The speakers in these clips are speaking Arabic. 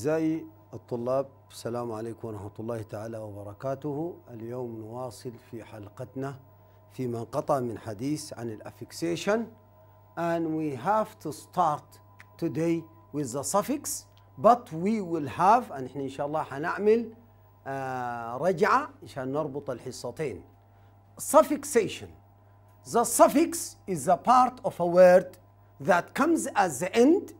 أعزائي الطلاب السلام عليكم ورحمة الله تعالى وبركاته. اليوم نواصل في حلقتنا فيما انقطع من حديث عن الافixation and we have to start today with the suffix but we will have and إحنا إن شاء الله حنعمل آه رجعة عشان نربط الحصتين. Suffixation. The suffix is a part of a word that comes at the end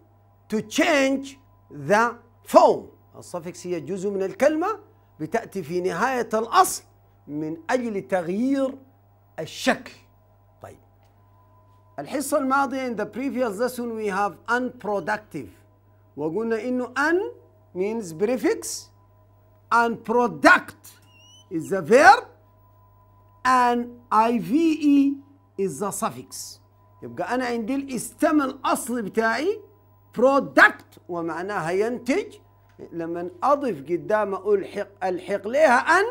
to change the form السفكس هي جزء من الكلمة بتأتي في نهاية الأصل من أجل تغيير الشكل. طيب. الحصة الماضية in the previous lesson we have unproductive. وقلنا إنه un means prefix. and product is the verb. and IVE is the suffix. يبقى أنا عندي الاستم الأصل بتاعي product ومعناها ينتج لما أضف قدام ألحق ألحق لها أن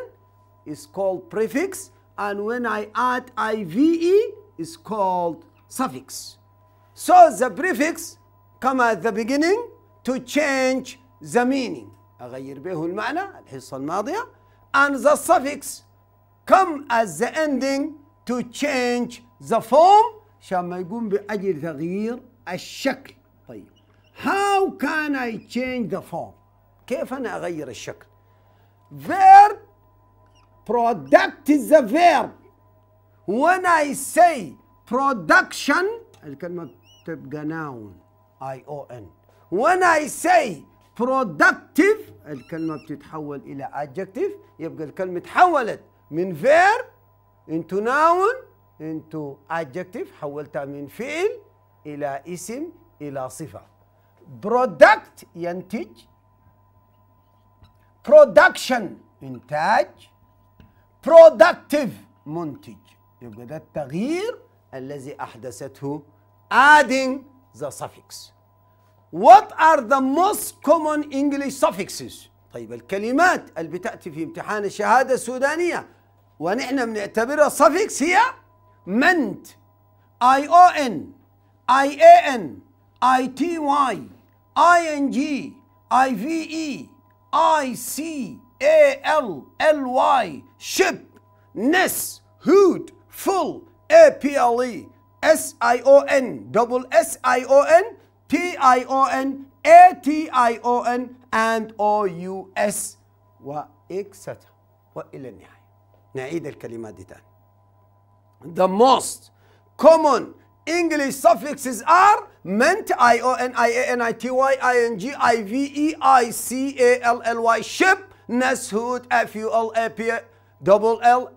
is called prefix and when I add IVE is called suffix. So the prefix come at the beginning to change the meaning أغير به المعنى الحصة الماضية and the suffix come as the ending to change the form عشان ما يقوم بأجل تغيير الشكل طيب how can I change the form كيف أنا أغير الشكل verb product is the verb when I say production الكلمة تبقى noun I O N when I say productive الكلمة بتتحول إلى adjective يبقى الكلمة تحولت من verb into noun into adjective حولتها من فعل إلى اسم إلى صفة product ينتج. production إنتاج. productive منتج. يبقى ده التغيير الذي أحدثته. Adding the suffix what are the most common English suffixes طيب الكلمات اللي بتأتي في امتحان الشهادة السودانية. ونحن بنعتبرها suffix هي ment I O N I A N I T y. I N G I V E I C A L L Y ship ness hood full A P L E S I O N double S I O N T I O N A T I O N and O U S و etc وإلى النهاية نعيد الكلمات دي تاني The most common English suffixes are meant I O N I A N I T Y I N G I V E I C A L L Y ship hood F U L A P double L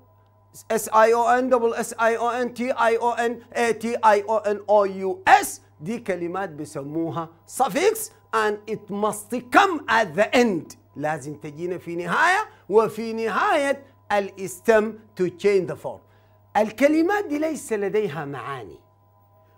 S I O N double S I O N T I O N A T I O N O U S دي كلمات بسموها suffix and it must come at the end لازم تجينا في نهاية وفي نهاية الاستم to change the form الكلمات دي ليس لديها معاني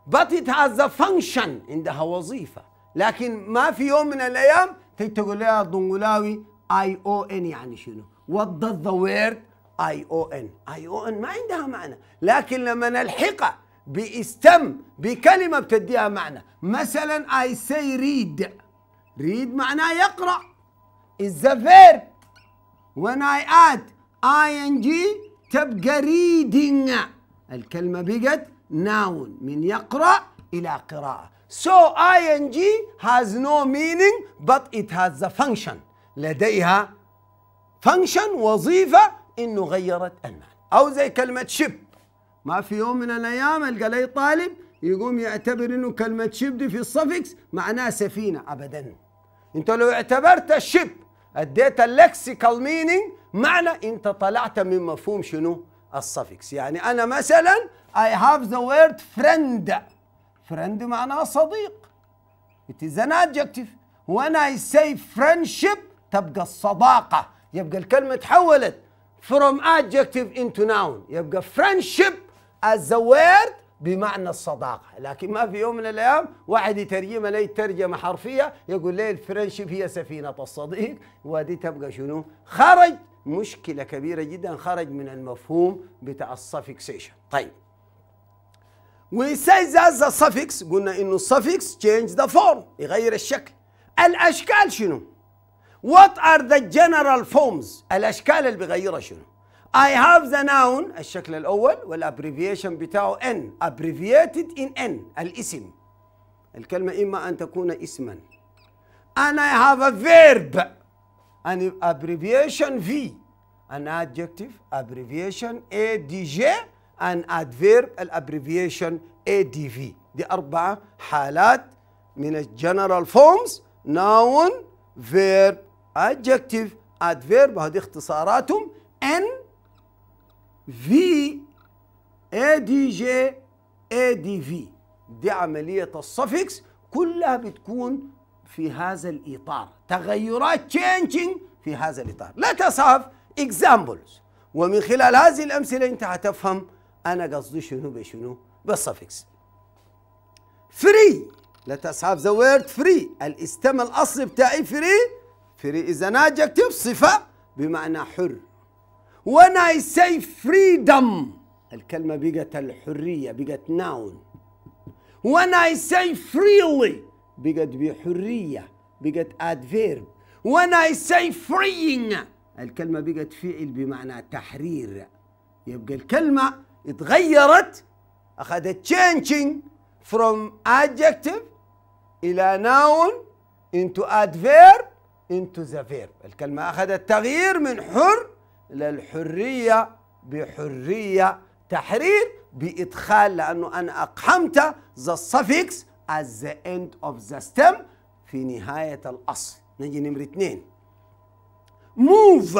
but it has a function عندها وظيفة لكن ما في يوم من الأيام تيجي تقول لها ضنقلاوي I O N يعني شنو؟ What does the word I O N? I O N ما عندها معنى. لكن لما نلحقها باستم بكلمة بتديها معنى. مثلا I say read. Read معناه يقرأ. Is the verb. When I add ing تبقى reading. الكلمة بقت noun من يقرأ إلى قراءة so ing has no meaning but it has a function. لديها function وظيفة إنه غيرت المعنى. أو زي كلمة ship. ما في يوم من الأيام ألقى لي طالب يقوم يعتبر إنه كلمة ship دي في ال suffix معناها سفينة ابدا. أنت لو اعتبرت ال ship أديت ال lexical meaning معنى أنت طلعت من مفهوم شنو؟ ال suffix يعني أنا مثلا I have the word friend. Friend معناه صديق. It is an adjective. When I say friendship تبقى الصداقة. يبقى الكلمة تحولت from adjective into noun. يبقى friendship as the word بمعنى الصداقة. لكن ما في يوم من الأيام واحد يترجمها لي ترجمة حرفية يقول لي الفرنشيب هي سفينة الصديق. ودي تبقى شنو؟ خرج. مشكلة كبيرة جدا خرج من المفهوم بتاع السفكسيشن طيب. That the suffix قلنا إنه السفكس change the form يغير الشكل. الأشكال شنو؟ What are the general forms الأشكال اللي بيغيرها شنو؟ I have the noun الشكل الأول والابريفيشن بتاعه N abbreviated in N الاسم. الكلمة إما أن تكون اسما. And I have a verb. An abbreviation V an adjective abbreviation ADJ an adverb ال abbreviation ADV دي أربعة حالات من ال general forms noun verb adjective adverb هذه اختصاراتهم N V ADJ ADV دي عملية ال suffix كلها بتكون في هذا الإطار. تغيرات changing في هذا الإطار. Let us examples. ومن خلال هذه الأمثلة أنت هتفهم أنا قصدي شنو بشنو بالصفكس free. Let us have the word free. الاستم الأصلي بتاعي free. Free is an adjective صفة بمعنى حر. When I say freedom الكلمة بقت الحرية بقت noun. When I say freely بقت بحرية بقت adverb. When I say freeing الكلمة بقت فعل بمعنى تحرير. يبقى الكلمة اتغيرت أخذت changing from adjective إلى noun into adverb into the verb. الكلمة أخذت تغيير من حر للحرية بحرية تحرير بإدخال لأنه أنا أقحمت the suffix at the end of the stem في نهاية الأصل نجي نمرة اثنين move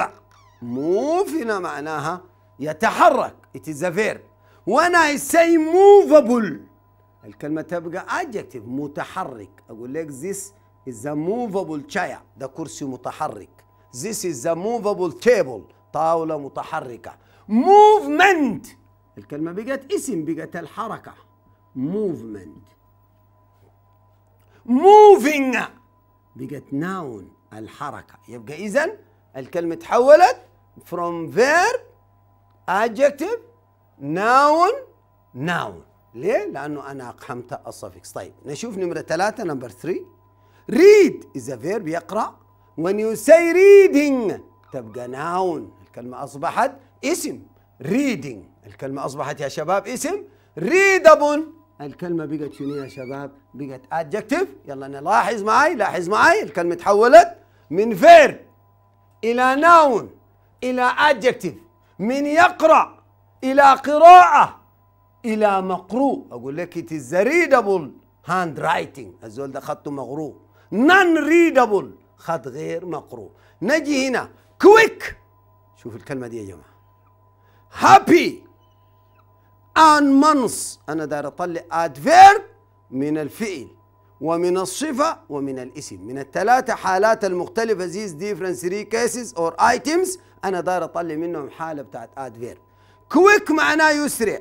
move هنا معناها يتحرك it is a verb when I say movable الكلمة تبقى adjective متحرك أقول لك this is a movable chair ده كرسي متحرك this is a movable table طاولة متحركة movement الكلمة بقت اسم بقت الحركة movement moving. بقت noun الحركة. يبقى إذن الكلمة تحولت from verb adjective noun noun. ليه؟ لأنه أنا أقحمت الصفكس طيب نشوف نمرة ثلاثة نمبر 3 read is a verb يقرأ. when you say reading تبقى noun. الكلمة أصبحت اسم. reading. الكلمة أصبحت يا شباب اسم. readable. الكلمة بقت شنو يا شباب؟ بقت adjective. يلا نلاحظ معي لاحظ معي الكلمة تحولت من verb إلى noun إلى adjective. من يقرأ إلى قراءة إلى مقروء. أقول لك it is readable handwriting. الزول ده خطه مغروء. non readable خط غير مقروء. نجي هنا quick. شوف الكلمة دي يا جماعة. happy. And months أنا داير أطلع adverb من الفعل ومن الصفة ومن الاسم. من الثلاثة حالات المختلفة these different three cases or items أنا داير أطلع منهم حالة بتاعت adverb quick معناه يسرع.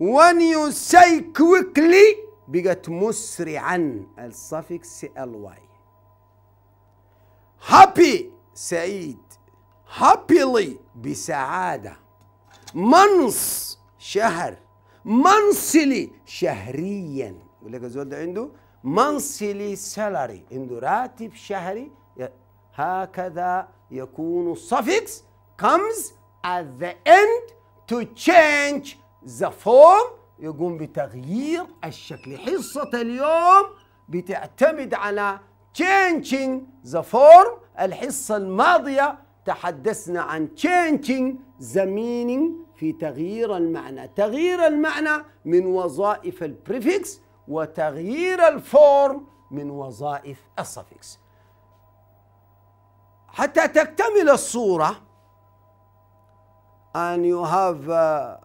when you say quickly بقت مسرعا. السفكس ly happy سعيد. happily بسعادة. منص. شهر. منصلي شهريا. يقول لك الزول ده عنده منصلي سالري عنده راتب شهري. هكذا يكون السفكس comes at the end to change the form. يقوم بتغيير الشكل. حصة اليوم بتعتمد على changing the form. الحصة الماضية تحدثنا عن changing the meaning في تغيير المعنى. تغيير المعنى من وظائف ال prefix وتغيير ال form من وظائف ال suffix حتى تكتمل الصورة and you have uh,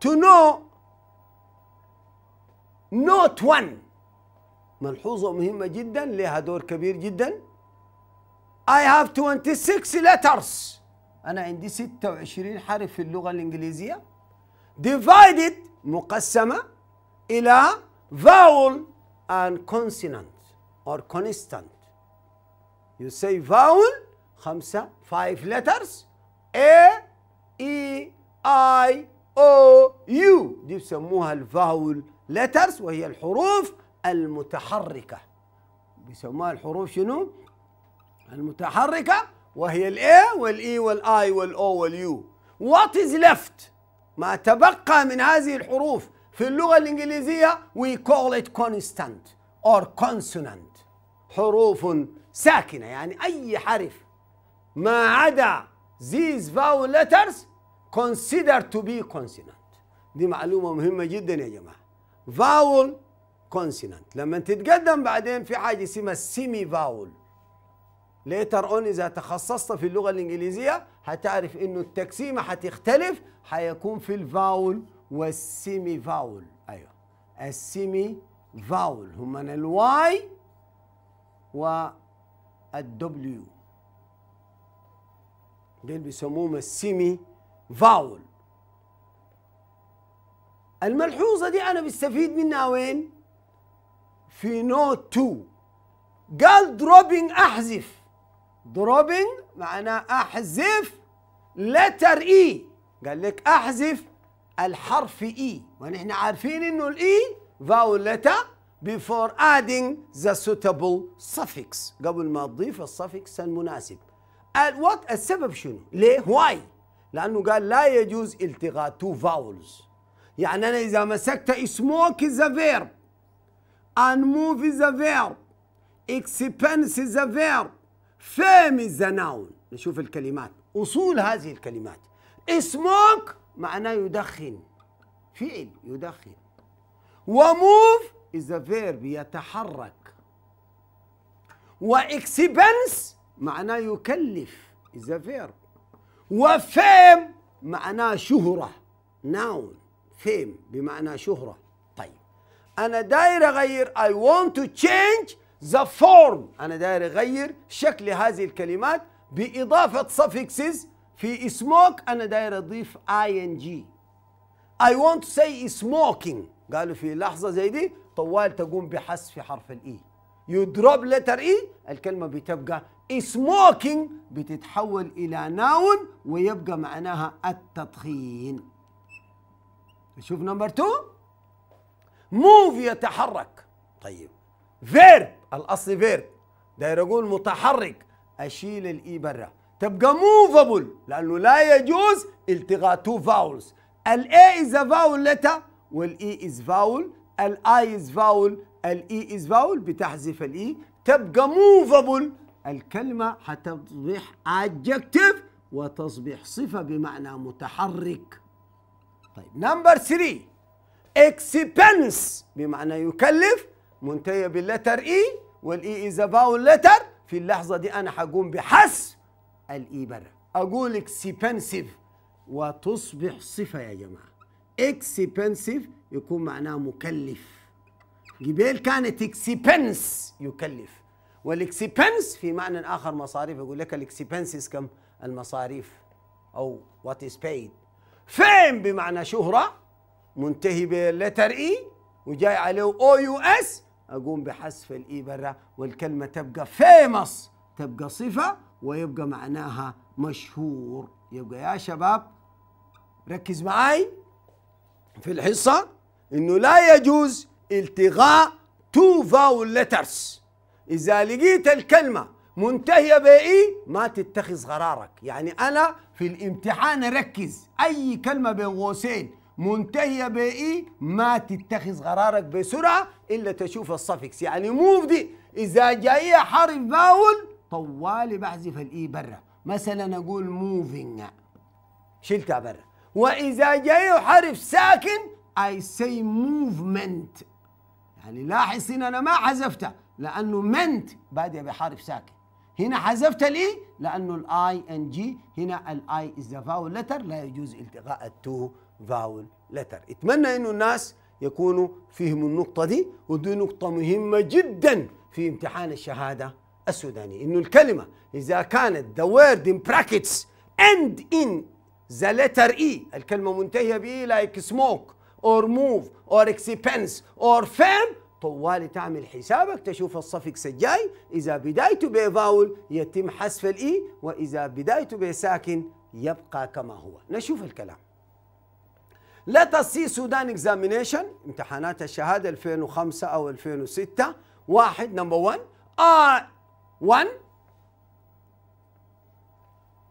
to know note one. ملحوظة مهمة جدا لها دور كبير جدا. I have 26 letters. أنا عندي 26 حرف في اللغة الإنجليزية. Divided مقسمة إلى vowel and consonant or constant. You say vowel خمسة five letters. A E I O U. دي بسموها ال vowel letters وهي الحروف المتحركة. بيسموها الحروف شنو؟ المتحركة. وهي الاي والاي والاي والاو واليو what is left? ما تبقى من هذه الحروف. في اللغة الإنجليزية we call it constant or consonant. حروف ساكنة يعني أي حرف. ما عدا these vowel letters considered to be consonant. دي معلومة مهمة جدا يا جماعة. Vowel consonant. لما تتقدم بعدين في حاجة اسمها semi vowel later on إذا تخصصت في اللغة الإنجليزية هتعرف إنه التقسيمة هتختلف حيكون في الفاول وال semi vowel. أيوه. ال semi vowel. هم من ال Y وال W دول بيسموهم ال semi vowel. الملحوظة دي أنا بستفيد منها وين؟ في note 2 قال dropping أحذف. dropping معناه أحذف letter E قال لك أحذف الحرف E ونحن عارفين إنه ال E vowel letter before adding the suitable suffix. قبل ما تضيف ال suffix المناسب. what السبب شنو؟ ليه؟ why؟ لأنه قال لا يجوز التقاء two vowels يعني أنا إذا مسكت smoke is a verb and move is a verb. Expense is a verb. A noun نشوف الكلمات. أصول هذه الكلمات. smoke معناه يدخن. فعل يدخن. وموف is a verb يتحرك. واكسبنس معناه يكلف. is a verb. وفيم معناه شهرة. noun. فيم بمعنى شهرة. طيب. أنا داير أغير. I want to change the form. أنا داير أغير شكل هذه الكلمات بإضافة suffixes في smoke. أنا داير أضيف ing. I want to say smoking. قالوا في لحظة زي دي طوال تقوم بحذف حرف ال E يضرب letter E الكلمة بتبقى smoking بتتحول إلى noun ويبقى معناها التدخين. نشوف number 2 move يتحرك. طيب. verb الأصل verb. داير أقول متحرك أشيل ال E برا. تبقى movable لأنه لا يجوز التقاء two vowels ال E is vowel letter وال A is vowel ال E is vowel ال A is vowel بتحذف ال E تبقى movable الكلمة حتصبح adjective وتصبح صفة بمعنى متحرك. طيب number 3 expense بمعنى يكلف. منتهية بال letter E وال E is vowel letter في اللحظة دي أنا حقوم بحذف ال E برا. أقول expensive وتصبح صفة يا جماعة. expensive يكون معناه مكلف. قبل كانت expense يكلف. وال expense في معنى آخر مصاريف يقول لك ال expenses كم؟ المصاريف. أو what is paid. fame بمعنى شهرة؟ منتهي بال letter E وجاي عليه O U S أقوم بحذف ال E برا والكلمة تبقى famous تبقى صفة ويبقى معناها مشهور. يبقى يا شباب ركز معاي في الحصة إنه لا يجوز التقاء two vowel letters إذا لقيت الكلمة منتهية ب E ما تتخذ قرارك يعني أنا في الامتحان أركز أي كلمة بين قوسين منتهية ب E ما تتخذ قرارك بسرعة إلا تشوف الصفكس. يعني move دي إذا جاية حرف vowel طوالي بحذف ال E برا. مثلا أقول moving شلتها برا. وإذا جاي حرف ساكن I say movement. يعني لاحظ هنا أنا ما حذفتها لأنه منت بادئ بحرف ساكن. هنا حذفت ال E لأنه ال I N G هنا ال I is the vowel letter لا يجوز التقاء ال two vowel letter اتمنى إنه الناس يكونوا فهموا النقطة دي ودي نقطة مهمة جدا في امتحان الشهادة السوداني إنه الكلمة إذا كانت the word in brackets end in the letter E الكلمة منتهية ب E like smoke or move or expense or fame طوالي تعمل حسابك تشوف الصفكس الجاي إذا بدايته بفاول يتم حذف الإي وإذا بدايته بساكن يبقى كما هو. نشوف الكلام. Let us see Sudan examination. امتحانات الشهادة 2005 أو 2006 واحد نمبر 1 I one.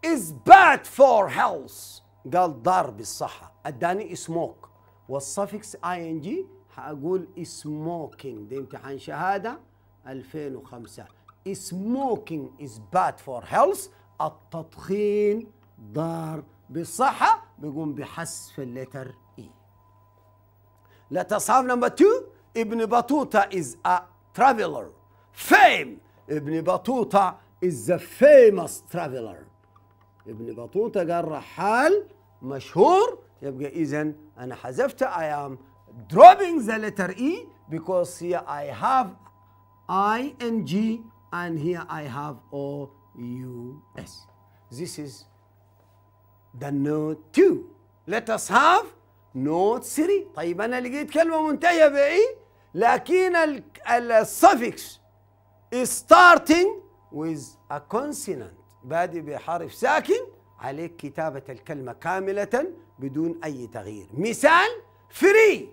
Is bad for health. قال ضار بالصحة أداني smoke. والسفكس اي ان جي هقول smoking. ده امتحان شهادة 2005 smoking is bad for health. التدخين ضار بالصحة بيقوم بحذف اللتر Let us have number two. Ibn Battuta is a traveler. Fame. Ibn Battuta is a famous traveler. ابن بطوطة قال رحال مشهور يبقى إذا أنا حذفت I am dropping the letter E because here I have ing and here I have O U S. This is the note 2 let us have note 3 طيب أنا لقيت كلمة منتهية باي لكن ال suffix starting with a consonant. بادئ بحرف ساكن عليك كتابة الكلمة كاملة بدون أي تغيير. مثال free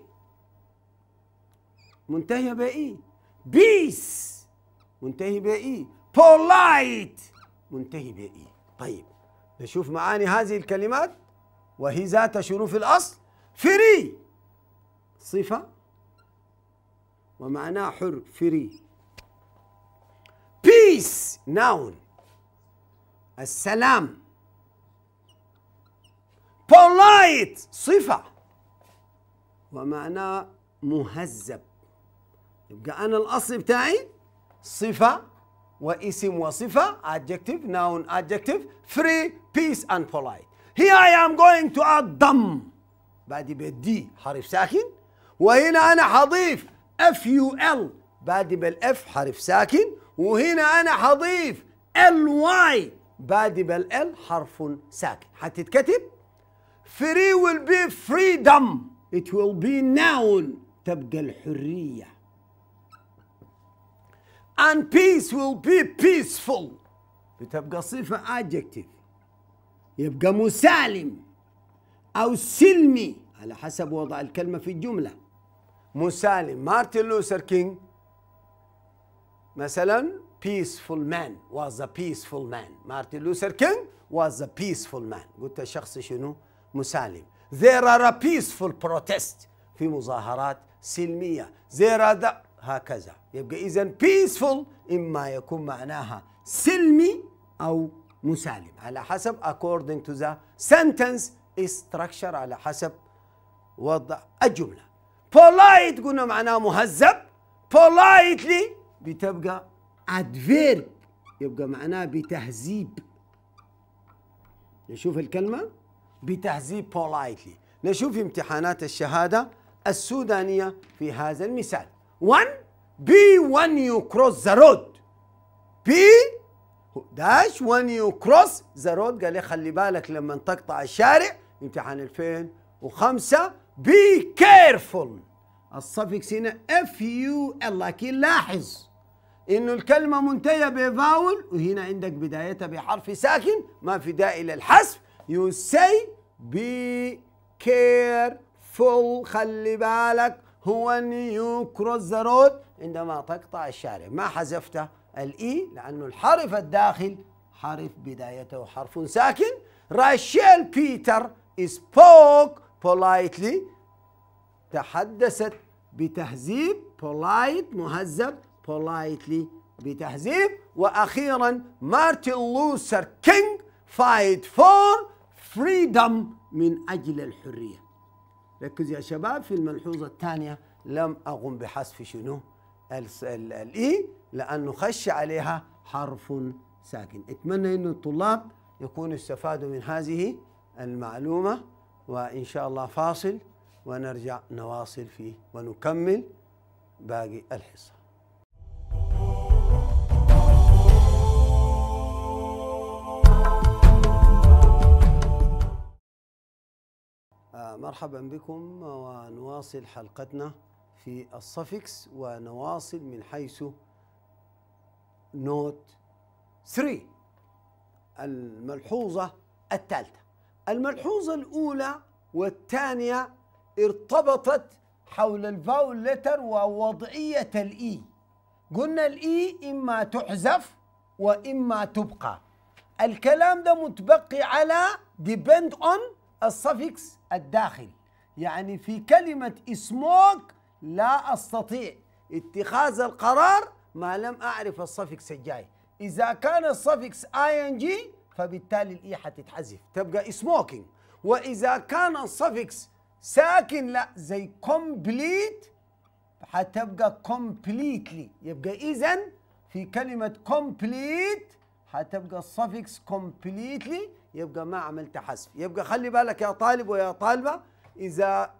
منتهية ب E peace منتهي ب E polite منتهي ب E طيب نشوف معاني هذه الكلمات وهي ذات شروف الأصل. Free. صفة. ومعناه حر free. Peace noun السلام. Polite صفة. ومعناه مهذب. يبقى أنا الأصل بتاعي صفة واسم وصفة adjective noun adjective free peace and polite. Here I am going to add dom بعد ب D حرف ساكن وهنا أنا حضيف F U L بعد بال F حرف ساكن وهنا أنا حضيف L Y بعد بال L حرف ساكن. حتتكتب؟ Free will be freedom. It will be noun. تبقى الحرية. And peace will be peaceful. بتبقى صفة adjective. يبقى مسالم. أو سلمي على حسب وضع الكلمة في الجملة. مسالم مارتن لوثر كينج مثلا peaceful man was a peaceful man. مارتن لوثر كينج was a peaceful man. قلت الشخص شنو؟ مسالم. There are a peaceful protest في مظاهرات سلمية. There are the هكذا. يبقى إذا peaceful إما يكون معناها سلمي أو مسالم. على حسب according to the sentence structure على حسب وضع الجملة. Polite قلنا معناه مهذب. Politely بتبقى adverb يبقى معناه بتهذيب. نشوف الكلمة؟ بتهذيب politely نشوف امتحانات الشهادة السودانية في هذا المثال. One be when you cross the road. Be داش when you cross the road. قال لي خلي بالك لما تقطع الشارع امتحان 2005 be careful. الصفكس هنا اف يو ال لكن لاحظ. إنه الكلمة منتهية بفاول وهنا عندك بدايتها بحرف ساكن ما في داعي للحذف. You say be careful. خلي بالك when you cross the road عندما تقطع الشارع. ما حذفت ال E لأنه الحرف الداخل حرف بدايته حرف ساكن. راشيل بيتر spoke politely. تحدثت بتهذيب polite مهذب politely بتهذيب. وأخيرا مارتن لوثر كينج fight for freedom من أجل الحرية. ركز يا شباب في الملحوظة الثانية لم أقم بحذف شنو؟ الإي لأنه خش عليها حرف ساكن. أتمنى أن الطلاب يكونوا استفادوا من هذه المعلومة وإن شاء الله فاصل ونرجع نواصل فيه ونكمل باقي الحصة. مرحبا بكم ونواصل حلقتنا في ال suffix ونواصل من حيث note 3 الملحوظة الثالثة. الملحوظة الأولى والثانية ارتبطت حول ال vowel letter ووضعية ال E قلنا ال E إما تحذف وإما تبقى. الكلام ده متبقي على depend on السفكس الداخل. يعني في كلمة smoke لا أستطيع اتخاذ القرار ما لم أعرف السفكس الجاي. إذا كان السفكس ing فبالتالي الإي حتتحذف. تبقى smoking. وإذا كان السفكس ساكن لا زي complete حتبقى completely. يبقى إذن في كلمة complete حتبقى ال suffix completely يبقى ما عملت حذف. يبقى خلي بالك يا طالب ويا طالبة إذا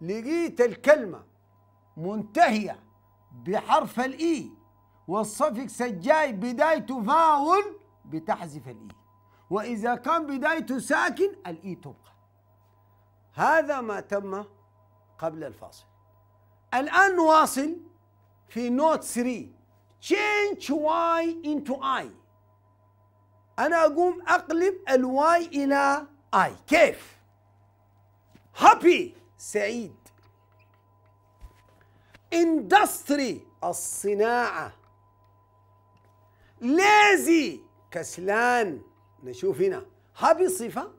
لقيت الكلمة منتهية بحرف ال E وال suffix الجاي بدايته vowel بتحذف ال E. وإذا كان بدايته ساكن ال E تبقى. هذا ما تم قبل الفاصل. الآن نواصل في note 3 change y into i. أنا أقوم أقلب ال Y إلى I. كيف؟ happy سعيد. Industry. الصناعة. Lazy. كسلان. نشوف هنا. happy صفة.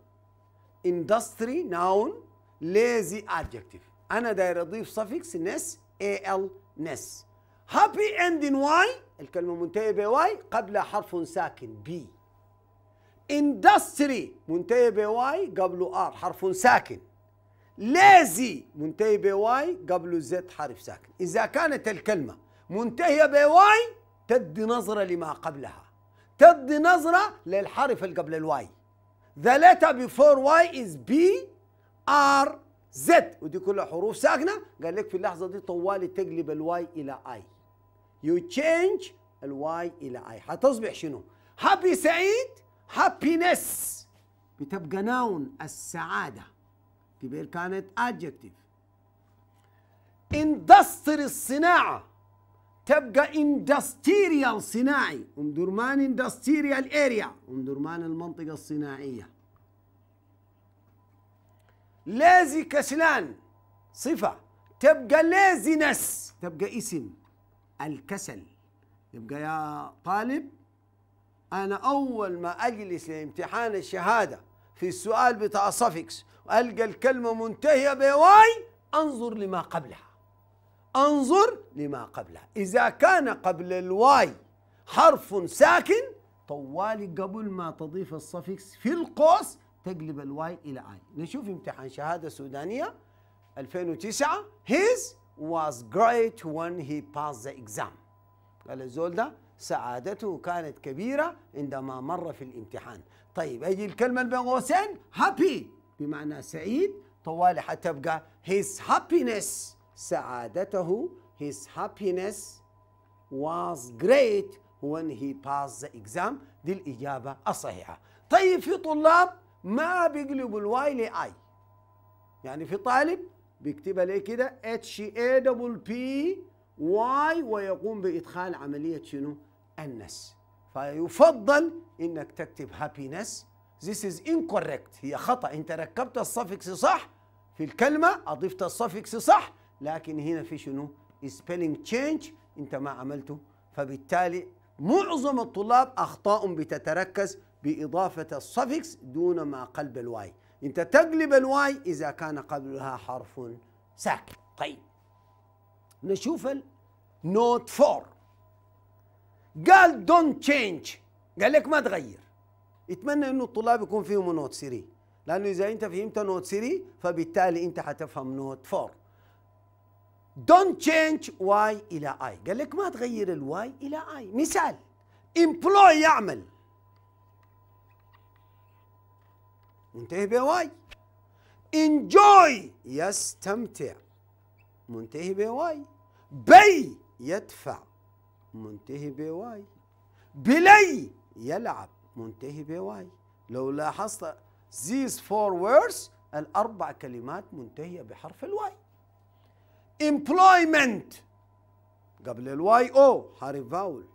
industry noun lazy adjective. أنا داير أضيف suffix ness. Al ness. Happy ending y. الكلمة منتهية ب y قبلها حرف ساكن. P. industry منتهي ب Y قبله R حرف ساكن. lazy منتهي ب Y قبله Z حرف ساكن. إذا كانت الكلمة منتهية ب Y تدي نظرة لما قبلها. تدي نظرة للحرف اللي قبل ال Y. The letter before y is p r z. ودي كلها حروف ساكنة. قال لك في اللحظة دي طوالي تقلب ال Y إلى I you change ال Y إلى I حتصبح شنو؟ Happy سعيد happiness. بتبقى noun السعادة. قبل كانت adjective. Industry الصناعة. تبقى industrial صناعي. ام درمان industrial area. ام درمان المنطقة الصناعية. lazy كسلان صفة. تبقى laziness. تبقى اسم. الكسل. يبقى يا طالب أنا أول ما أجلس لامتحان الشهادة في السؤال بتاع suffix وألقى الكلمة منتهية ب Y أنظر لما قبلها. أنظر لما قبلها إذا كان قبل ال Y حرف ساكن طوالي قبل ما تضيف ال suffix في القوس تقلب ال Y إلى I. نشوف امتحان شهادة سودانية 2009 His was great when he passed the exam. قال الزول ده سعادته كانت كبيرة عندما مر في الامتحان. طيب أجي الكلمة بين قوسين happy بمعنى سعيد. طوالي حتبقى his happiness. سعادته his happiness was great when he passed the exam. دي الإجابة الصحيحة. طيب في طلاب ما بيقلبوا ال Y ل I؟ يعني في طالب بيكتبها ليه كده؟ H A double P Y ويقوم بإدخال عملية شنو؟ ال ness. فيفضل إنك تكتب happiness. This is incorrect. هي خطأ. انت ركبت ال suffix صح في الكلمة أضفت ال suffix صح لكن هنا في شنو؟ Spelling change. انت ما عملته. فبالتالي معظم الطلاب أخطاء بتتركز بإضافة ال suffix دون ما قلب ال Y انت تقلب ال Y إذا كان قبلها حرف ساكن. طيب. نشوف ال note 4 قال don't change قال لك ما تغير. يتمنى إنه الطلاب يكون فيهم note 3 لأنه إذا أنت فهمت note 3 فبالتالي أنت حتفهم note 4 don't change Y إلى I قال لك ما تغير ال Y إلى I مثال. employ يعمل. منتهي ب Y enjoy يستمتع. منتهي ب Y pay يدفع. منتهي ب Y play يلعب. منتهي بواي لو لاحظت these four words الأربع كلمات منتهية بحرف ال Y employ. قبل ال Y O حرف vowel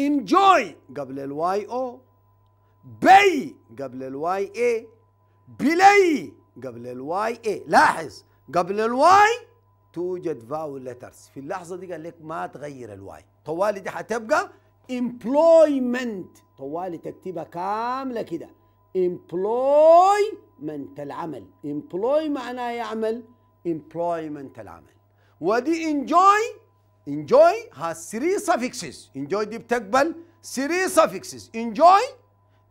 enjoy قبل ال Y O pay قبل ال Y A play قبل ال Y A لاحظ قبل ال Y توجد vowel letters في اللحظة دي قال لك ما تغير ال Y طوالي دي حتبقى employment. طوالي تكتبها كاملة كده. Employment العمل. Employ معناه يعمل employment العمل ودي enjoy enjoy has three suffixes enjoy دي بتقبل three suffixes enjoy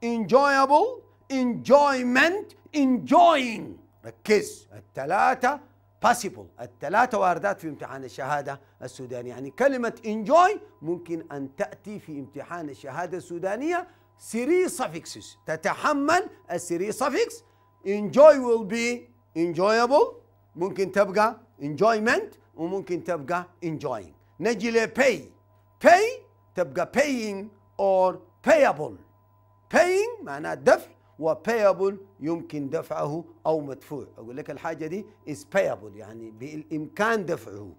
enjoyable enjoyment enjoying ركز الثلاثة possible الثلاثة واردات في امتحان الشهادة السودانية يعني كلمة enjoy ممكن أن تأتي في امتحان الشهادة السودانية three suffixes تتحمل الثري suffix enjoy will be enjoyable ممكن تبقى enjoyment وممكن تبقى enjoying. نجي ل pay. pay تبقى paying or payable. paying معناه دفع و payable يمكن دفعه أو مدفوع. أقول لك الحاجة دي is payable يعني بالإمكان دفعه.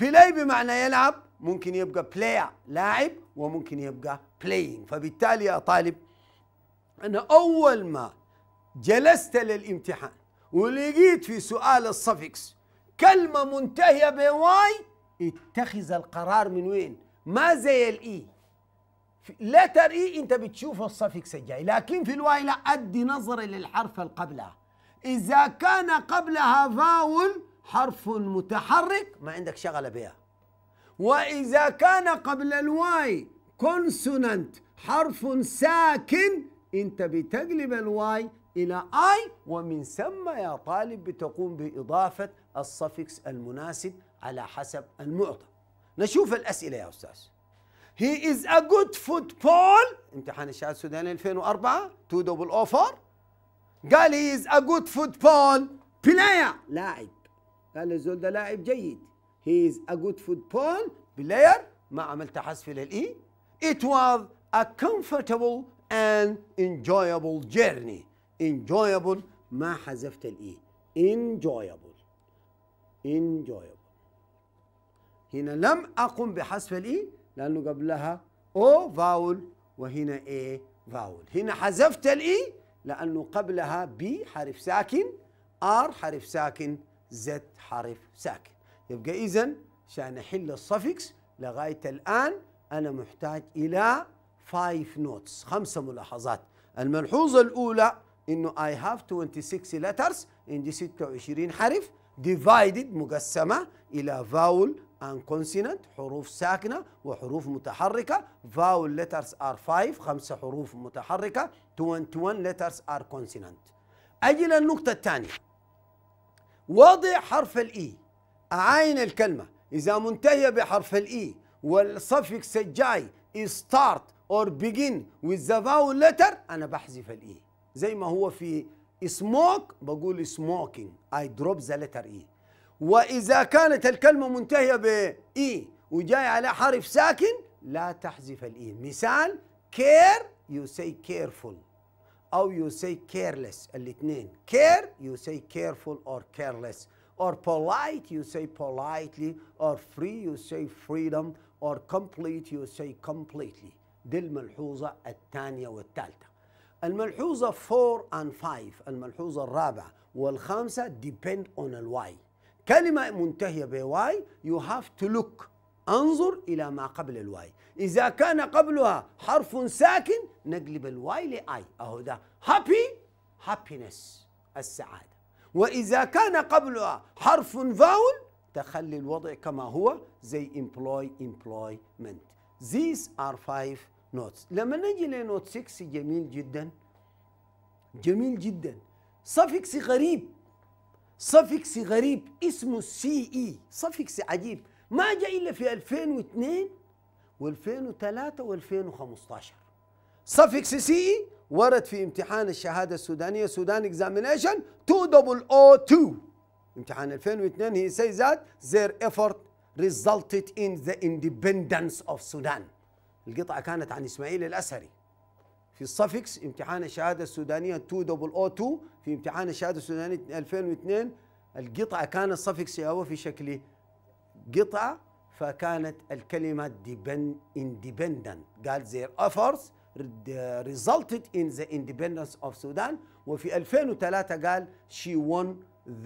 play بمعنى يلعب ممكن يبقى player لاعب وممكن يبقى playing. فبالتالي يا طالب أنا أول ما جلست للامتحان ولقيت في سؤال ال suffix كلمة منتهية ب Y اتخذ القرار من وين؟ ما زي ال letter E انت بتشوف ال suffix الجاي لكن في ال Y لا أدي نظره للحرف اللي قبلها. إذا كان قبلها vowel حرف متحرك ما عندك شغلة بها وإذا كان قبل ال Y consonant حرف ساكن انت بتقلب ال Y إلى اي ومن ثم يا طالب بتقوم بإضافة الصفكس المناسب على حسب المعطى. نشوف الأسئلة يا أستاذ. He is a good football. امتحان الشهادة السوداني 2004 2 دبل 4 قال he is a good football player. لاعب. قال الزول ده لاعب جيد. He is a good football player. ما عملت حذف للاي it was a comfortable and enjoyable journey. Enjoyable. ما حذفت ال Y enjoyable. enjoyable. هنا لم أقم بحذف ال Y لأنه قبلها O vowel وهنا E vowel هنا حذفت ال E لأنه قبلها B حرف ساكن R حرف ساكن Z حرف ساكن. يبقى اذا عشان احل الصفكس لغاية الآن أنا محتاج إلى 5 نوتس خمسة ملاحظات. الملحوظة الأولى إنه I have 26 letters عندي 26 حرف divided مقسمة إلى فاول and consonant حروف ساكنة وحروف متحركة. Vowel letters are 5 خمسة حروف متحركة. 21 letters are consonant. أجي للنقطة الثانية. وضع حرف ال E أعاين الكلمة. إذا منتهية بحرف ال E وال suffix الجاي start or begin with the vowel letter أنا بحذف ال E زي ما هو في smoke بقول smoking I drop the letter E وإذا كانت الكلمة منتهية ب E وجاي على حرف ساكن لا تحذف ال E مثال care you say careful أو you say careless الاثنين care you say careful or careless or polite you say politely or free you say freedom or complete you say completely دي الملحوظة الثانية والثالثة الملحوظة 4 and 5 الملحوظة الرابعة والخامسة depend on الواي كلمة منتهية بواي you have to look انظر إلى ما قبل ال Y إذا كان قبلها حرف ساكن نقلب ال Y ل I أهو ده. Happy happiness السعادة. وإذا كان قبلها حرف vowel تخلي الوضع كما هو زي employ employment. These are five notes لما نجي ل note 6 جميل جدا. جميل جدا. suffix غريب. صفكس غريب. اسمه سي اي صفكس عجيب. ما جاء إلا في 2002 و2003 و2015 صفكس سي اي ورد في امتحان الشهادة السودانية سودان اكزامينيشن 2 دبل أو 2 امتحان 2002 هي says that their effort resulted in the independence of Sudan. القطعة كانت عن إسماعيل الأسهري. في الصفكس امتحان الشهادة السودانية 2 دبل أو 2 في امتحان الشهادة السودانية 2002 القطعة كانت صفكس هو في شكل قطعة فكانت الكلمة independent. قال their efforts resulted in the independence of Sudan. وفي 2003 قال she won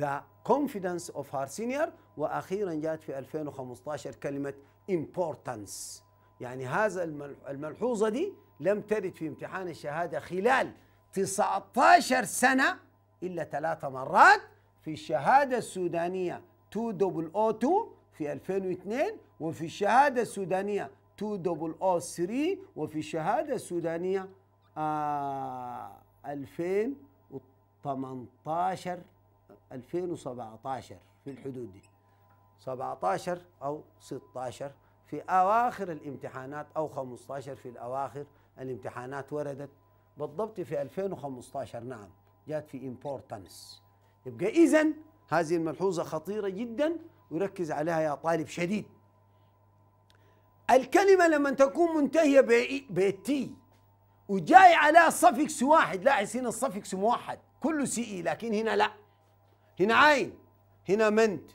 the confidence of her senior. وأخيرا جاءت في 2015 كلمة importance. يعني هذا الملحوظة دي لم ترد في امتحان الشهادة خلال 19 سنة إلا ثلاث مرات في الشهادة السودانية 2002 في 2002 وفي الشهادة السودانية 2003 وفي الشهادة السودانية آه 2018 2017 في الحدود دي. 17 أو 16 في أواخر الامتحانات أو 15 في الأواخر الامتحانات وردت. بالضبط في 2015 نعم جات في importance يبقى اذا هذه الملحوظة خطيرة جدا ويركز عليها يا طالب شديد. الكلمة لما تكون منتهية بال T وجاي عليها suffix واحد لاحظ هنا ال suffix موحد كله CE لكن هنا لا. هنا عين هنا منت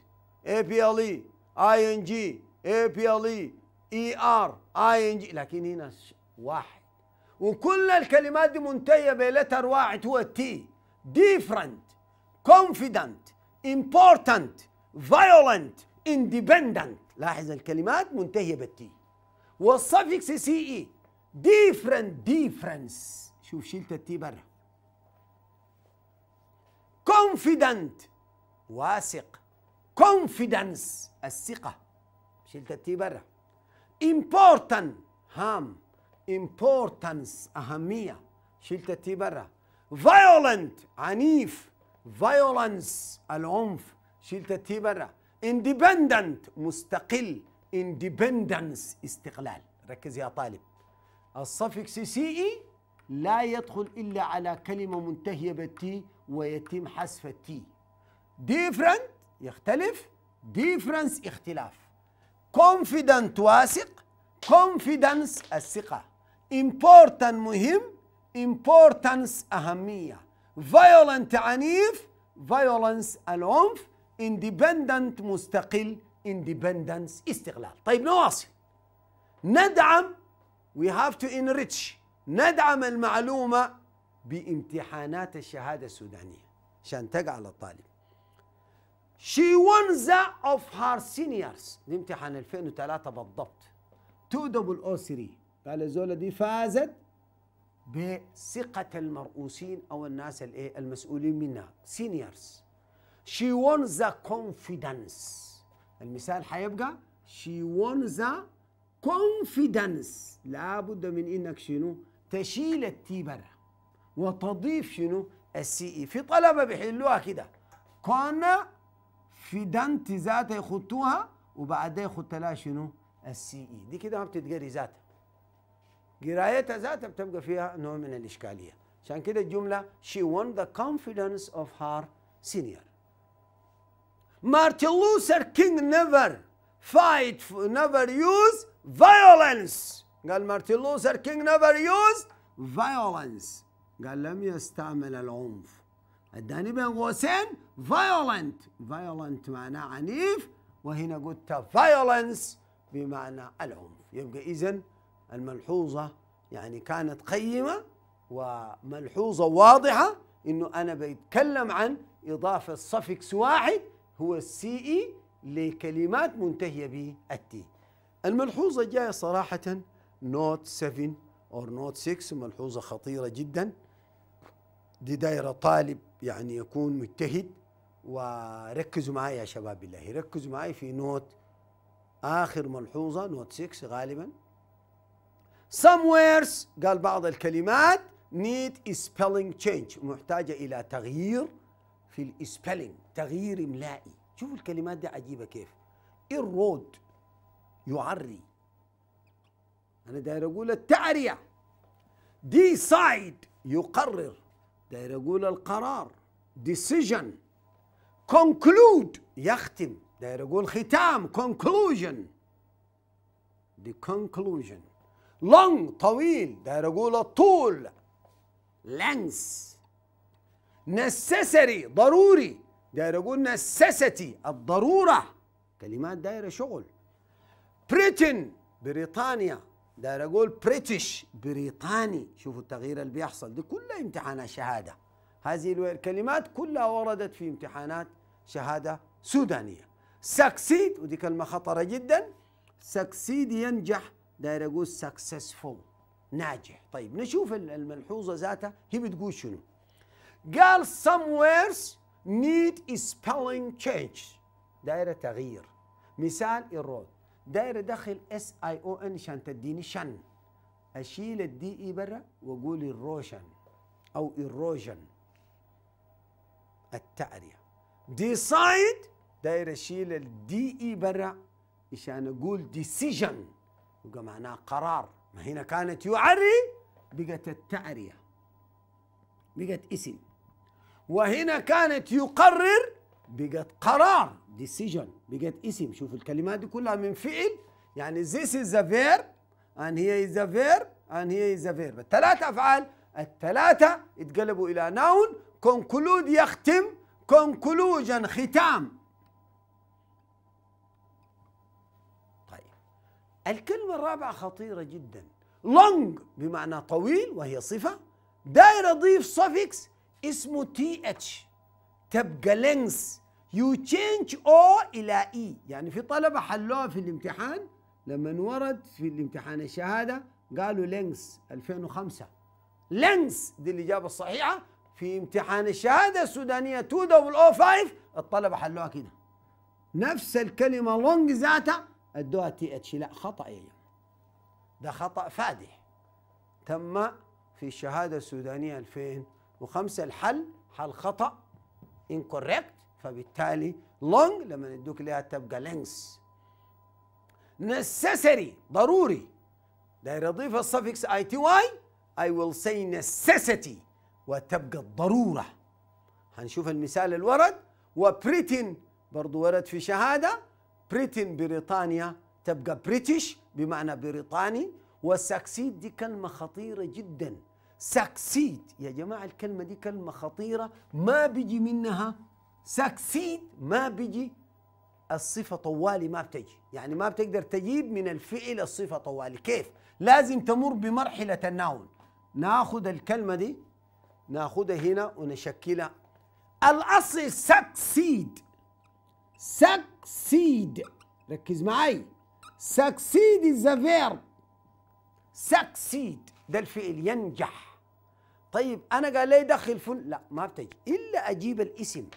اي بي ال اي ان جي اي بي ال اي اي ار اي ان جي لكن هنا واحد. وكل الكلمات دي منتهية ب letter واحد هو ال T different confident important violent independent. لاحظ الكلمات منتهية بال T وال suffix CE different difference. شوف شلت ال T برا. Confident واثق. Confidence الثقة. شلت التي برا. Important هام importance أهمية. شلت التي برا. Violent عنيف. Violence العنف. شلت التي برا. Independent مستقل. Independence استقلال. ركز يا طالب. الصفكس سي إي لا يدخل إلا على كلمة منتهية بالتي ويتم حذف التي different يختلف. Difference اختلاف. Confident واثق confidence الثقة. Important مهم importance أهمية. Violent عنيف violence العنف. Independent مستقل independence استقلال. طيب نواصل. ندعم we have to enrich. ندعم المعلومة بامتحانات الشهادة السودانية. عشان تقع للطالب She won the of her seniors. دي امتحان 2003 بالضبط. 2003 قال الزولة دي فازت بثقة المرؤوسين أو الناس الايه المسؤولين منها. Seniors. She won the confidence. المثال حيبقى She won the confidence. لابد من إنك شنو؟ تشيل ال T برا وتضيف شنو؟ ال C E. في طلبة بيحلوها كده. confident ذاتها يخطوها وبعدين يخط لها شنو؟ ال C E. دي كده ما بتتقري ذاتها. قرايتها ذاتها بتبقى فيها نوع من الإشكالية. عشان كده الجملة she won the confidence of her senior. Martin Luther King never fight never use violence. قال مارتن لوثر كينج never used violence. قال لم يستعمل العنف. اداني بين قوسين violent. Violent معناه عنيف وهنا قلت violence بمعنى العنف. يبقى اذا الملحوظة يعني كانت قيمة وملحوظة واضحة إنه أنا بيتكلم عن إضافة suffix واحد هو ال C E لكلمات منتهية بال T الملحوظة جاية صراحة note 7 أو note 6 ملحوظة خطيرة جدا. دي دايرة طالب يعني يكون مجتهد. وركزوا معي يا شباب بالله ركزوا معي في note آخر ملحوظة note 6 غالبا. Some words قال بعض الكلمات need spelling change محتاجة إلى تغيير في ال spelling تغيير املائي شوفوا الكلمات دي عجيبة كيف. erode يعري. أنا داير أقول التعرية. decide يقرر. داير أقول القرار decision conclude يختم. داير أقول ختام conclusion. The conclusion. long طويل. داير أقول الطول length. necessary ضروري. داير أقول necessity الضرورة. كلمات دايرة شغل. Britain بريطانيا. داير أقول British بريطاني. شوفوا التغيير اللي بيحصل. دي كلها امتحانات شهادة. هذه الكلمات كلها وردت في امتحانات شهادة سودانية. succeed ودي كلمة خطرة جدا. succeed ينجح. داير أقول successful ناجح. طيب نشوف الملحوظة ذاتها. هي بتقول شنو؟ قال some words need spelling change دايرة تغيير. مثال erode داير ادخل S I O N عشان تديني sion. أشيل ال D E برا وأقول erosion أو erosion. التعرية decide داير أشيل ال D E برا عشان أقول decision يبقى معناه قرار. ما هنا كانت يعري بقت التعرية بقت اسم. وهنا كانت يقرر بقت قرار decision بقت اسم. شوف الكلمات دي كلها من فعل. يعني this is a verb and here is a verb and here is a verb. الثلاثة أفعال الثلاثة اتقلبوا إلى noun conclude يختم conclusion ختام. طيب. الكلمة الرابعة خطيرة جدا. long بمعنى طويل وهي صفة. داير أضيف suffix اسمه T H تبقى length you change O إلى E يعني في طلبة حلوها في الامتحان لما ورد في الامتحان الشهادة قالوا length 2005 length دي الإجابة الصحيحة. في امتحان الشهادة السودانية 2005 الطلبة حلوها كده. نفس الكلمة long ذاتها ادوها T H لا خطأ يا جماعة. ده خطأ فادح. تم في الشهادة السودانية 2005 الحل حل خطأ incorrect. فبالتالي long لما ندوك لها تبقى length necessary ضروري. داير اضيف ال suffix I T Y I will say necessity وتبقى الضرورة. هنشوف المثال الورد. و Britain برضو ورد في شهادة. Britain بريطانيا تبقى British بمعنى بريطاني. و succeed دي كلمة خطيرة جدا. succeed يا جماعة الكلمة دي كلمة خطيرة. ما بيجي منها succeed ما بيجي الصفة طوالي ما بتجي. يعني ما بتقدر تجيب من الفعل الصفة طوالي. كيف؟ لازم تمر بمرحلة ال noun. ناخذ الكلمة دي ناخذها هنا ونشكلها الأصل succeed succeed ركز معي. succeed a verb. succeed ده الفعل ينجح. طيب أنا قال لي دخل ful لا ما بتجي. إلا أجيب الاسم.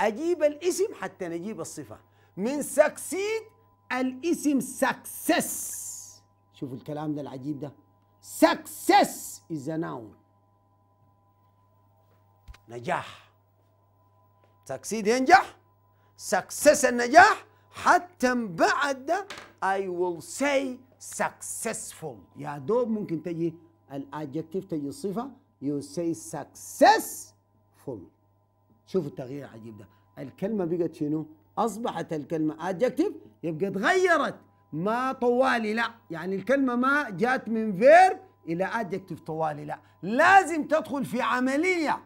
أجيب الاسم حتى نجيب الصفة. من succeed الاسم success شوفوا الكلام ده العجيب ده. success is noun نجاح. succeed ينجح. success النجاح. حتى بعد ده I will say successful. يا دوب ممكن تجي ال adjective تجي الصفة. You say successful. شوفوا التغيير العجيب ده. الكلمة بقت شنو؟ أصبحت الكلمة adjective يبقى تغيرت. ما طوالي لا. يعني الكلمة ما جات من verb إلى adjective طوالي لا. لازم تدخل في عملية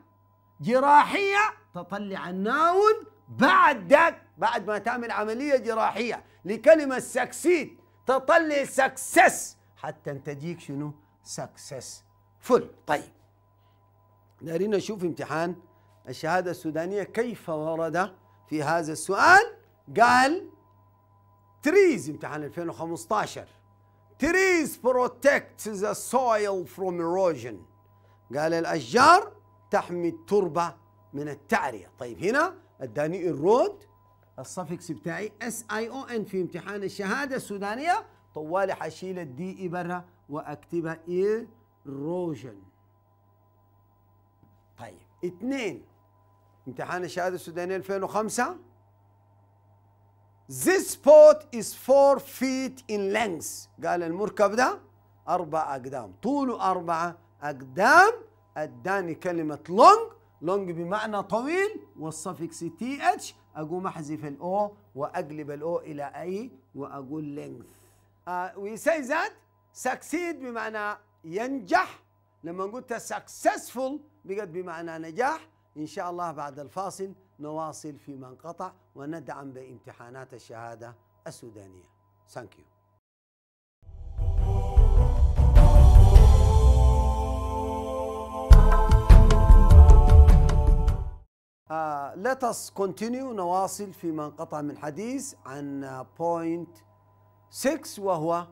جراحية تطلع ال noun بعد ذاك بعد ما تعمل عملية جراحية. لكلمة succeed تطلع success حتى تجيك شنو؟ successful طيب. دارين نشوف امتحان الشهادة السودانية كيف ورد في هذا السؤال؟ قال trees امتحان 2015 trees protect the soil from erosion. قال الأشجار تحمي التربة من التعرية. طيب هنا أداني erode. ال suffix بتاعي S I O N في امتحان الشهادة السودانية. طوالي حشيل ال D E برا وأكتبها erosion. طيب اثنين. امتحان الشهادة السودانية 2005 This boat is four feet in length. قال المركب ده أربع أقدام. طوله أربعة أقدام. أداني كلمة long. Long بمعنى طويل. وال suffix T H أقوم أحذف ال O وأقلب ال O إلى E وأقول length. We say that succeed بمعنى ينجح. لما قلت successful بقت بمعنى نجاح. إن شاء الله بعد الفاصل نواصل فيما انقطع وندعم بامتحانات الشهادة السودانية. thank you Uh, let us continue نواصل فيما انقطع من حديث عن point 6 وهو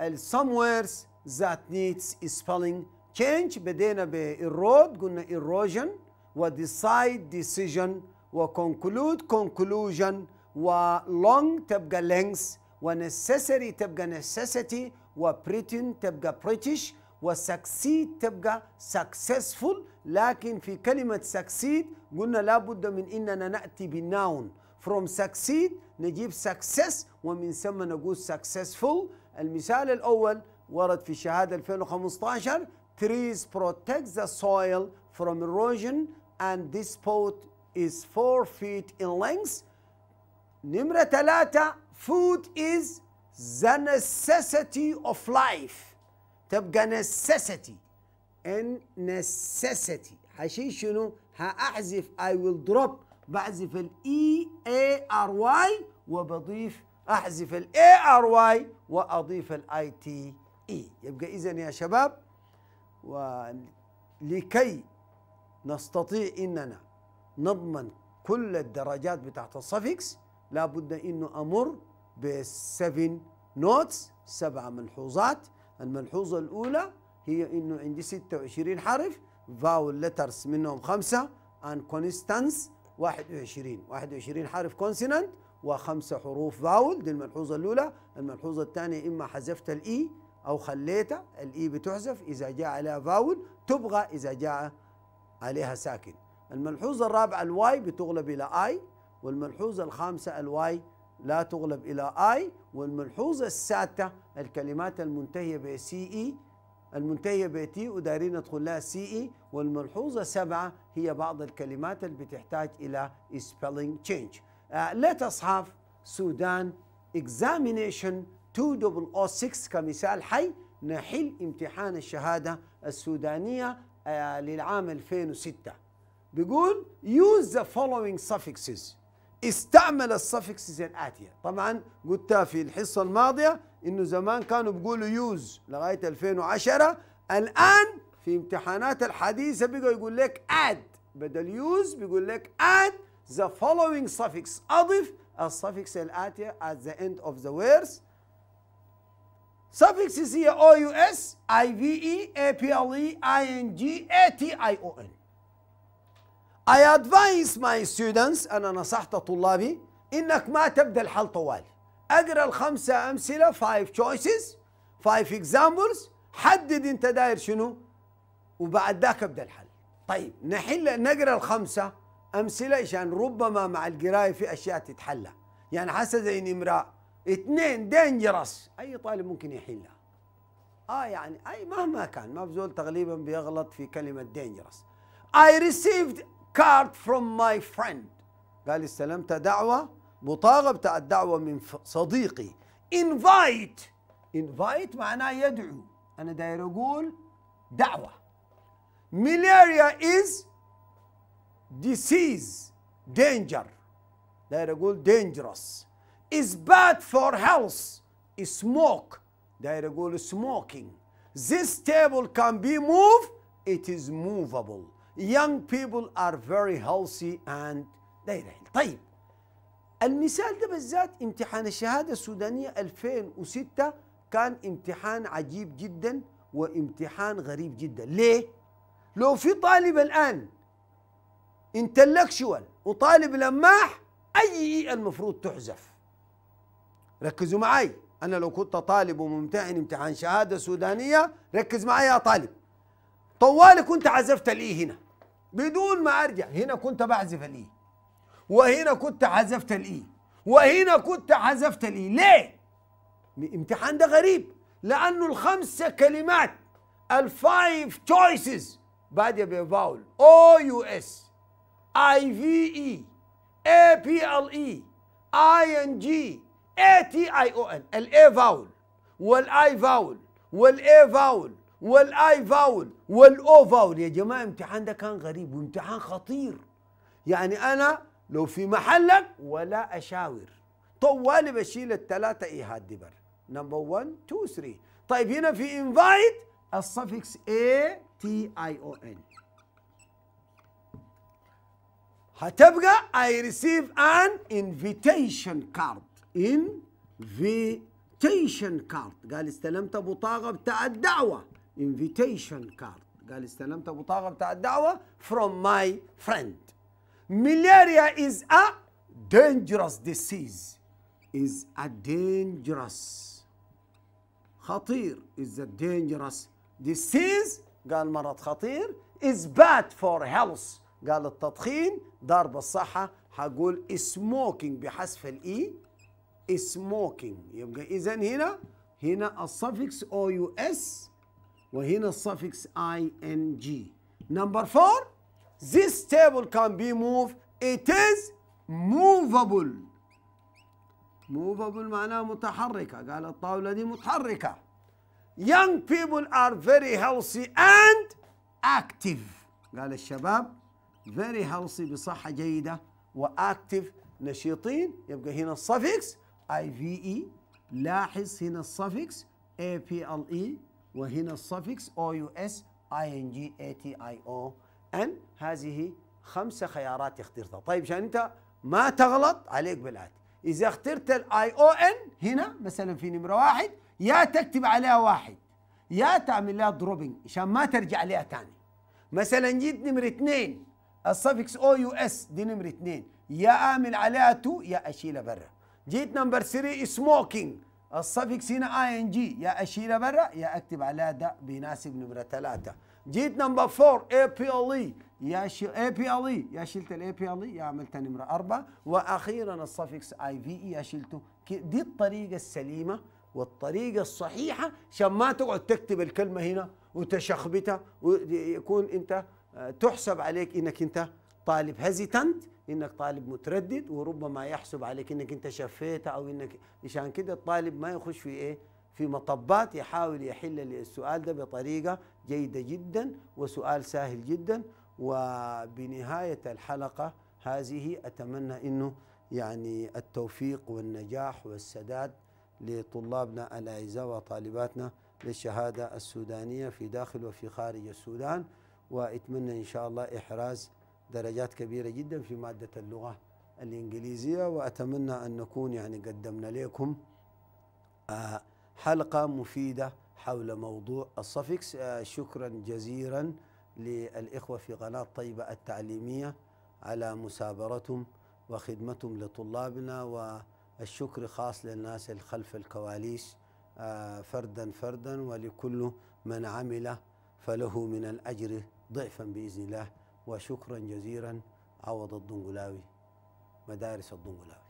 ال somewheres that needs spelling change. بدينا بالرود قلنا erosion. و decide decision و conclude conclusion و long تبقى length و necessary تبقى necessity و pretend تبقى British و succeed تبقى successful لكن في كلمة succeed قلنا لابد من إننا نأتي بالناون from succeed نجيب success ومن ثم نقول successful المثال الأول ورد في شهادة 2015 trees protect the soil from erosion and this pot is 4 feet in length نمرة ثلاثة food is the necessity of life تبقى necessity ان necessity حشيل شنو؟ هأحذف I will drop بحذف ال E A R Y وبضيف أحذف ال A R Y وأضيف ال I T E يبقى إذا يا شباب ولكي نستطيع إننا نضمن كل الدرجات بتاعت السفكس لابد إنه أمر ب seven notes سبع ملحوظات. الملحوظة الأولى هي إنه عندي 26 حرف vowel letters منهم خمسة and consonants 21 21 حرف consonant وخمسة حروف vowel دي الملحوظة الأولى. الملحوظة الثانية إما حذفت ال E أو خليتها ال E بتحذف إذا جاء عليها vowel تبقى إذا جاء عليها ساكن الملحوظة الرابعة ال Y بتقلب إلى I والملحوظة الخامسة ال Y لا تقلب إلى I والملحوظة السادسة الكلمات المنتهية ب C E المنتهية ب T ودايرين ندخل لها C E والملحوظة سبعة هي بعض الكلمات اللي بتحتاج إلى spelling change. Let's have Sudan examination 2006 كمثال حي نحل امتحان الشهادة السودانية للعام 2006 بيقول use the following suffixes. استعمل ال suffixes الآتية. طبعا قلتها في الحصة الماضية إنه زمان كانوا بيقولوا use لغاية 2010 الآن في امتحانات الحديثة بقى يقول لك add. بدل use بيقول لك add the following suffix. أضف ال suffix الآتية at the end of the words. Suffixes هي OUS IVE APLE ING ATION I advise my students أنا نصحت طلابي إنك ما تبدأ الحل طوالي أقرأ الخمسة أمثلة five choices five examples حدد أنت داير شنو وبعد ذاك ابدأ الحل. طيب نحل نقرأ الخمسة أمثلة عشان ربما مع القراية في أشياء تتحلى. يعني حسب زي نمرة اثنين دينجرس. أي طالب ممكن يحلها آه يعني أي مهما كان ما بزول تغليبا بيغلط في كلمة دينجرس. I received card from my friend. قال استلمت دعوة بطاقة بتاع الدعوة من صديقي. Invite. Invite معناه يدعو. أنا داير أقول دعوة. Malaria is disease. Danger. داير أقول dangerous. Is bad for health. Smoke. داير أقول smoking. This table can be moved. It is movable. Young people are very healthy and داير طيب. المثال ده بالذات امتحان الشهادة السودانية 2006 كان امتحان عجيب جدا وامتحان غريب جدا. ليه؟ لو في طالب الآن intellectual وطالب لماح ال E المفروض تحذف. ركزوا معي أنا لو كنت طالب وممتحن امتحان شهادة سودانية ركز معي يا طالب. طوالي كنت عزفت الإي هنا. بدون ما أرجع هنا كنت بعزف الإي وهنا كنت حذفت ال E وهنا كنت حذفت ال E ليه؟ امتحان ده غريب. لأنه الخمسة كلمات الفايف تشويسز بادية بفاول أو يو اس اي في اي اي بي ال اي اي ان جي اي تي اي أو ان الاي فاول والاي فاول والاي فاول والاي فاول والاو فاول يا جماعة الامتحان ده كان غريب وامتحان خطير. يعني أنا لو في محلك ولا أشاور. طوالي بشيل الثلاثه ايهات دبر number 1 2 3 طيب هنا في invite ال suffix A T I O N هتبقى I receive an invitation card. Invitation card قال استلمت بطاقة بتاع الدعوة invitation card قال استلمت بطاقة بتاع الدعوة from my friend malaria is a dangerous disease is a dangerous خطير is a dangerous disease قال مرض خطير is bad for health قال التدخين ضار بالصحة حقول smoking بحذف ال E smoking. يبقى اذا هنا هنا ال suffix O U S وهنا ال suffix I N G number 4 this table can be moved. It is movable. Movable معناها متحركة. قال الطاولة دي متحركة. Young people are very healthy and active. قال الشباب very healthy بصحة جيدة وactive نشيطين. يبقى هنا ال suffix I V E لاحظ هنا ال suffix A B L E وهنا ال suffix O U S I N G A T I O N هذه خمسة خيارات اخترتها. طيب عشان أنت ما تغلط عليك بالآتي إذا اخترت ال I O N هنا مثلا في نمرة واحد يا تكتب عليها واحد يا تعمل لها dropping عشان ما ترجع لها تاني. مثلا جيت نمرة اثنين ال suffix O U S دي نمرة اثنين يا أعمل عليها two يا أشيلها برا. جيت number 3 smoking ال suffix هنا I N G. يا اشيلها برا يا أكتب عليها ده بيناسب نمرة ثلاثة. جيت number 4 A B L E يا شي A B L E يا شلت ال A B L E يا عملت نمرة أربعة. وأخيرا ال suffix I V E يا شلته. دي الطريقة السليمة والطريقة الصحيحة عشان ما تقعد تكتب الكلمة هنا وتشخبتها ويكون أنت تحسب عليك إنك أنت طالب هزيتنت إنك طالب متردد وربما يحسب عليك إنك أنت شفيت أو إنك عشان كده الطالب ما يخش في إيه؟ في مطبات يحاول يحل السؤال ده بطريقة جيدة جدا وسؤال سهل جدا. وبنهاية الحلقة هذه أتمنى إنه يعني التوفيق والنجاح والسداد لطلابنا الأعزاء وطالباتنا للشهادة السودانية في داخل وفي خارج السودان. وأتمنى إن شاء الله إحراز درجات كبيرة جدا في مادة اللغة الإنجليزية وأتمنى أن نكون يعني قدمنا لكم حلقة مفيدة حول موضوع الصفكس شكرا جزيلا للإخوة في قناة طيبة التعليمية على مثابرتهم وخدمتهم لطلابنا والشكر خاص للناس الخلف الكواليس فردا فردا ولكل من عمل فله من الأجر ضعفا بإذن الله. وشكرا جزيلا عوض الدنقلاوي مدارس الدنقلاوي.